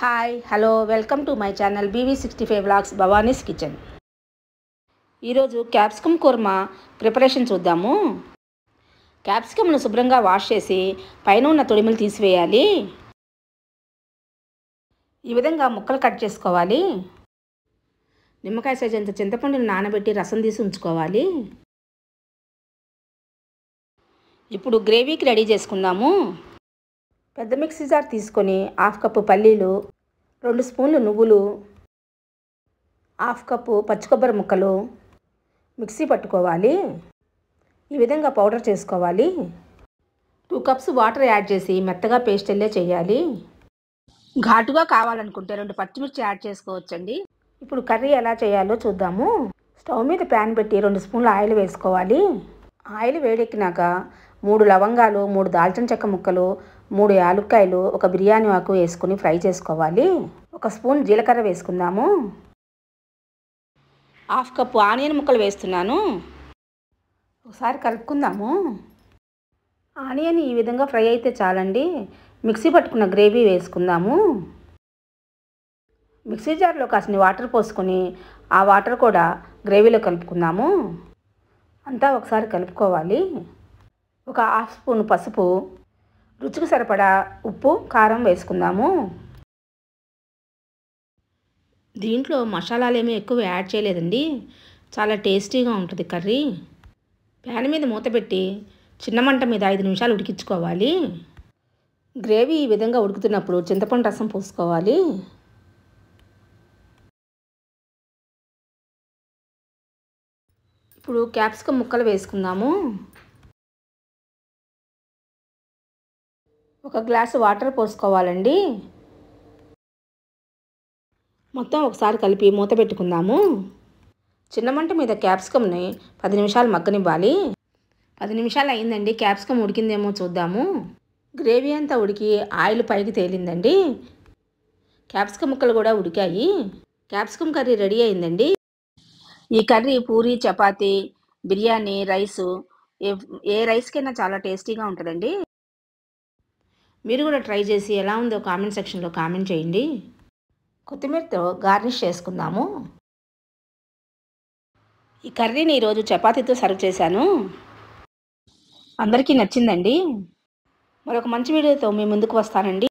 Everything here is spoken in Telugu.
Hi hello welcome to my channel BV sixty five blogs Bhavani's kitchen. ఈరోజు క్యాప్సికమ్ కుర్మా ప్రిపరేషన్ చూద్దాము. క్యాప్సికమ్ను శుభ్రంగా వాష్ చేసి పైన ఉన్న తొడిమలు తీసివేయాలి. ఈ విధంగా ముక్కలు కట్ చేసుకోవాలి. నిమ్మకాయ సైజ్ అంత చింతపండుని నానబెట్టి రసం తీసి ఉంచుకోవాలి. ఇప్పుడు గ్రేవీకి రెడీ చేసుకుందాము. పెద్ద మిక్సీ జార్ తీసుకొని హాఫ్ కప్పు పల్లీలు రెండు స్పూన్లు నువ్వులు హాఫ్ కప్పు పచ్చి కొబ్బరి ముక్కలు మిక్సీ పట్టుకోవాలి. ఈ విధంగా పౌడర్ చేసుకోవాలి. టూ కప్స్ వాటర్ యాడ్ చేసి మెత్తగా పేస్ట్ వెళ్ళే చేయాలి. ఘాటుగా కావాలనుకుంటే రెండు పచ్చిమిర్చి యాడ్ చేసుకోవచ్చండి. ఇప్పుడు కర్రీ ఎలా చేయాలో చూద్దాము. స్టవ్ మీద ప్యాన్ పెట్టి రెండు స్పూన్లు ఆయిల్ వేసుకోవాలి. ఆయిల్ వేడెక్కినాక మూడు లవంగాలు మూడు దాల్చిన చెక్క ముక్కలు మూడు యాలుక్కాయలు ఒక బిర్యానీ ఆకు వేసుకుని ఫ్రై చేసుకోవాలి. ఒక స్పూన్ జీలకర్ర వేసుకుందాము. హాఫ్ కప్పు ఆనియన్ ముక్కలు వేస్తున్నాను. ఒకసారి కలుపుకుందాము. ఆనియన్ ఈ విధంగా ఫ్రై అయితే చాలండి. మిక్సీ పట్టుకున్న గ్రేవీ వేసుకుందాము. మిక్సీ జార్లో కాసిన వాటర్ పోసుకొని ఆ వాటర్ కూడా గ్రేవీలో కలుపుకుందాము. అంతా ఒకసారి కలుపుకోవాలి. ఒక హాఫ్ స్పూన్ పసుపు రుచికి సరిపడా ఉప్పు కారం వేసుకుందాము. దీంట్లో మసాలాలు ఏమీ ఎక్కువ యాడ్ చేయలేదండి. చాలా టేస్టీగా ఉంటుంది కర్రీ. ప్యాన్ మీద మూత పెట్టి చిన్న మంట మీద ఐదు నిమిషాలు ఉడికించుకోవాలి. గ్రేవీ ఈ విధంగా ఉడుకుతున్నప్పుడు చింతపండు రసం పోసుకోవాలి. ఇప్పుడు క్యాప్సికమ్ ముక్కలు వేసుకుందాము. ఒక గ్లాసు వాటర్ పోసుకోవాలండి. మొత్తం ఒకసారి కలిపి మూత పెట్టుకుందాము. చిన్న మంట మీద క్యాప్సికమ్ని పది నిమిషాలు మగ్గనివ్వాలి. పది నిమిషాలు అయిందండి క్యాప్సికమ్ ఉడికిందేమో చూద్దాము. గ్రేవీ అంతా ఉడికి ఆయిల్ పైకి తేలిందండి. క్యాప్సికమ్ ముక్కలు కూడా ఉడికాయి. క్యాప్సికమ్ కర్రీ రెడీ అయిందండి. ఈ కర్రీ పూరి చపాతీ బిర్యానీ రైసు ఏ ఏ రైస్కైనా చాలా టేస్టీగా ఉంటుందండి. మీరు కూడా ట్రై చేసి ఎలా ఉందో కామెంట్ సెక్షన్లో కామెంట్ చేయండి. కొత్తిమీరతో గార్నిష్ చేసుకుందాము. ఈ కర్రీని ఈరోజు చపాతీతో సర్వ్ చేశాను. అందరికీ నచ్చిందండి. మరొక మంచి వీడియోతో మీ ముందుకు వస్తానండి.